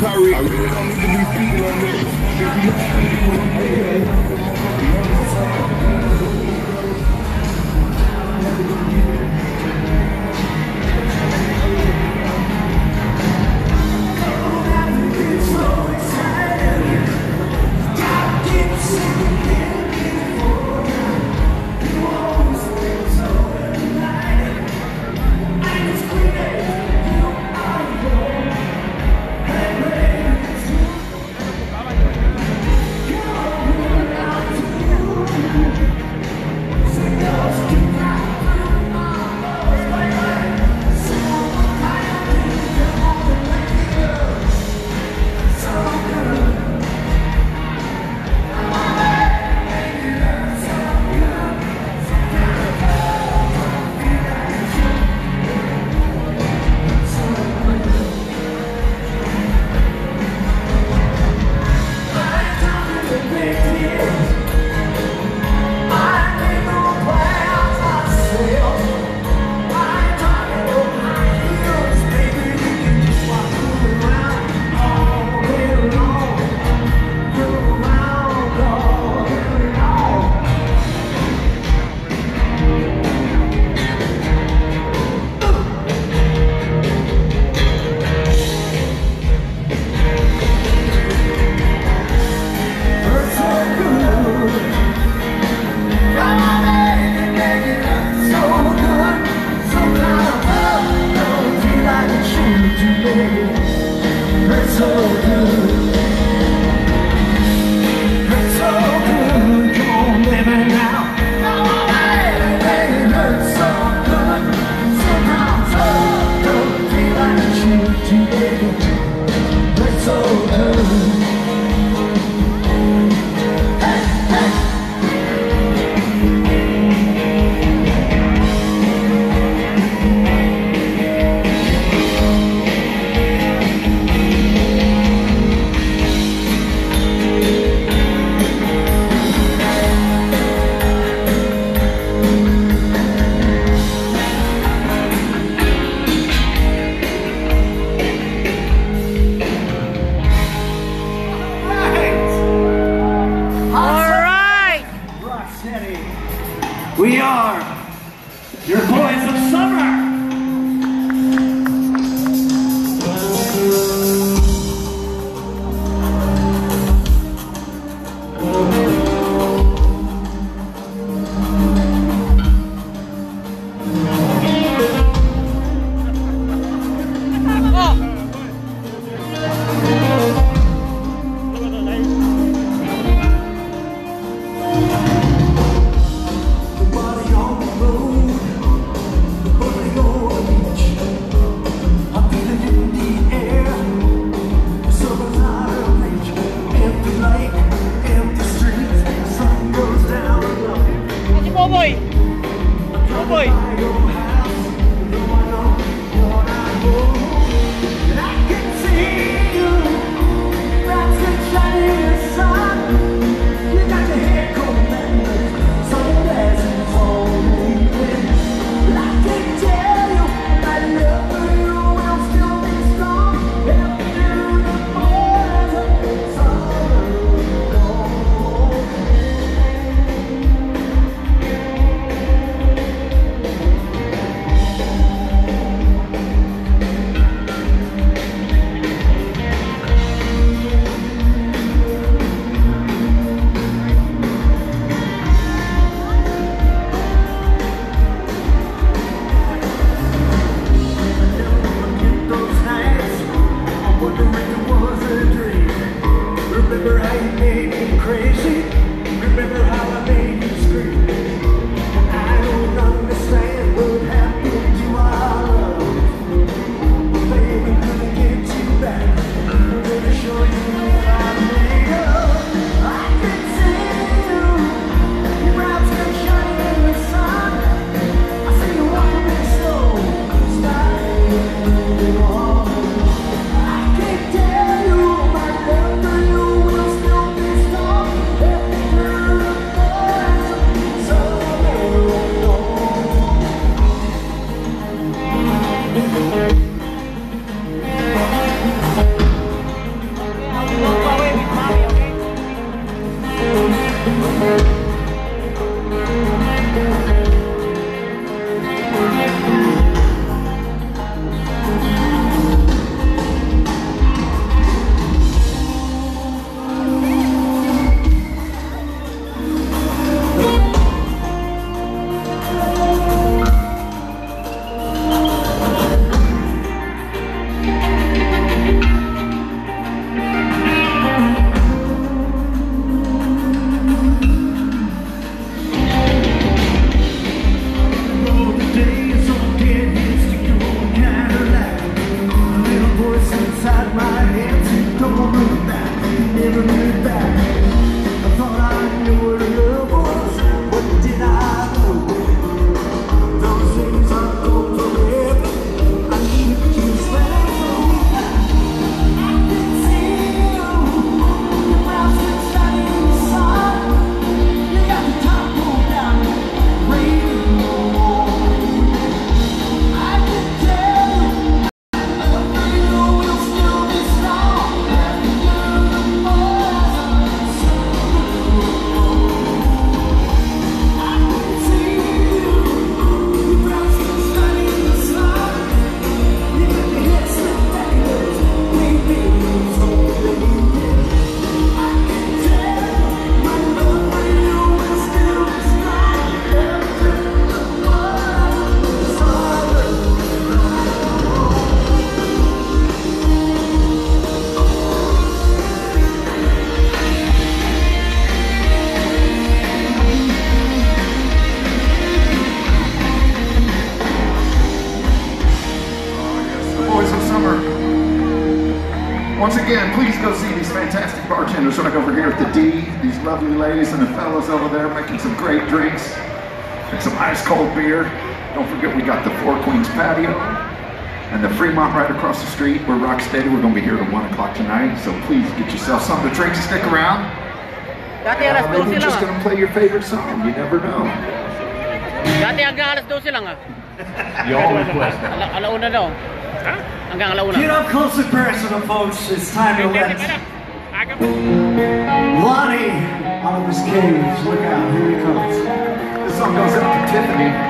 Kyrie. I really don't need to be speaking on this. boy! Oh boy! Oh boy. bartenders right over here at the D. These lovely ladies and the fellows over there making some great drinks and some ice cold beer. Don't forget we got the Four Queens patio and the Fremont right across the street. We're rock steady. We're going to be here at 1 o'clock tonight, so please get yourself some to drink and stick around. Uh, maybe we're just going to play your favorite song. You never know. You always request Get up close and personal, folks. It's time to let Lonnie out of his cage. Look out, here he comes. This song goes out to Tiffany.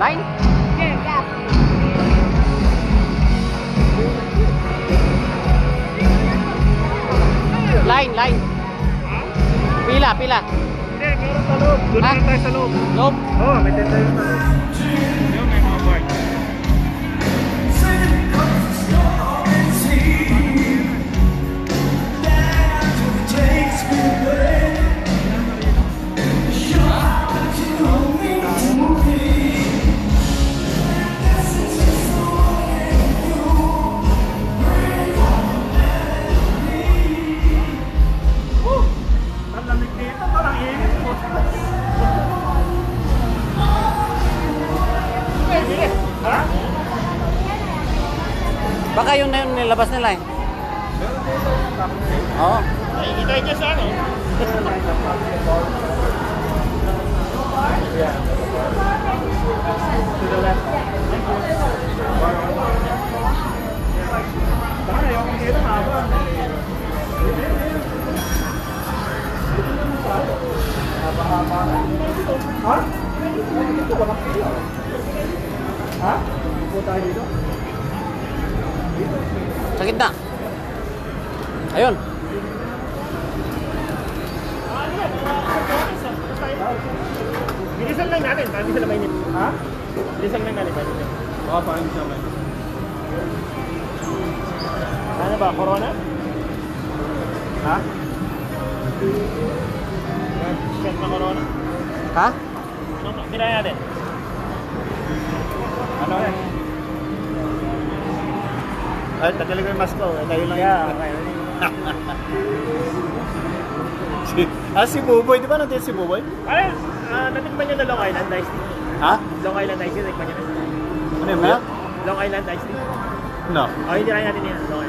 Nine? Yeah. Line, line. Pila, pila. Hindi, meron sa loob. Doon tayo sa loob. Loob? Oo, oh, may tayo sa loob. pasen line. Sa gitna. Ayun. Bilisan lang natin, para di sila mainit. Ha? Bilisan lang natin, para di sila. Oo, para di sila mainit. Ano ba, corona? Ha? Check na corona? Ha? Ano ba? Tirayan natin. Ano yan? Ay, tatalig ko yung mask ko. Tayo lang yeah, okay. si, ah, si Buboy. Di ba natin si Buboy? Ay, ah, natikman niyo na Long Island Tea. Ha? Long Island Iced Tea, natikman niyo na. Ano yun? Long Island Iced Tea. No. Oh, hindi rin natin yan. Long Island.